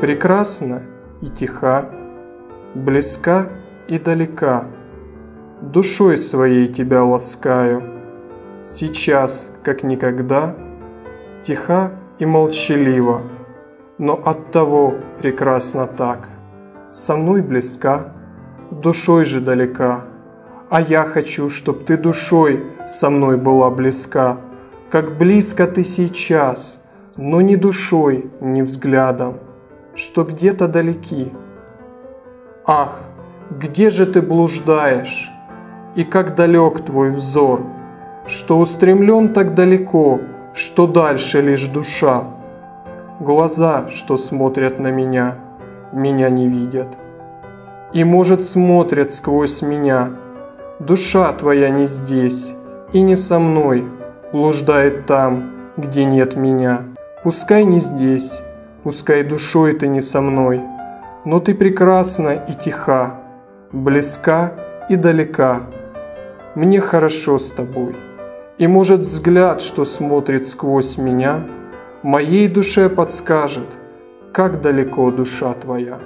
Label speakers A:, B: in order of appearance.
A: Прекрасна и тиха, близка и далека, Душой своей тебя ласкаю, Сейчас, как никогда, Тиха и молчалива, Но оттого прекрасна так. Со мной близка, душой же далека, А я хочу, чтоб ты душой со мной была близка, Как близко ты сейчас, но ни душой, ни взглядом, Что где-то далеки. Ах, где же ты блуждаешь? И как далек твой взор, Что устремлен так далеко, Что дальше лишь душа. Глаза, что смотрят на меня, Меня не видят. И, может, смотрят сквозь меня. Душа твоя не здесь и не со мной, Блуждает там, где нет меня. Пускай не здесь, пускай душой ты не со мной, Но ты прекрасна и тиха, близка и далека. Мне хорошо с тобой. И может взгляд, что смотрит сквозь меня, Моей душе подскажет, как далеко душа твоя.